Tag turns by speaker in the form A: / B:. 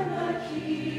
A: Anarchy.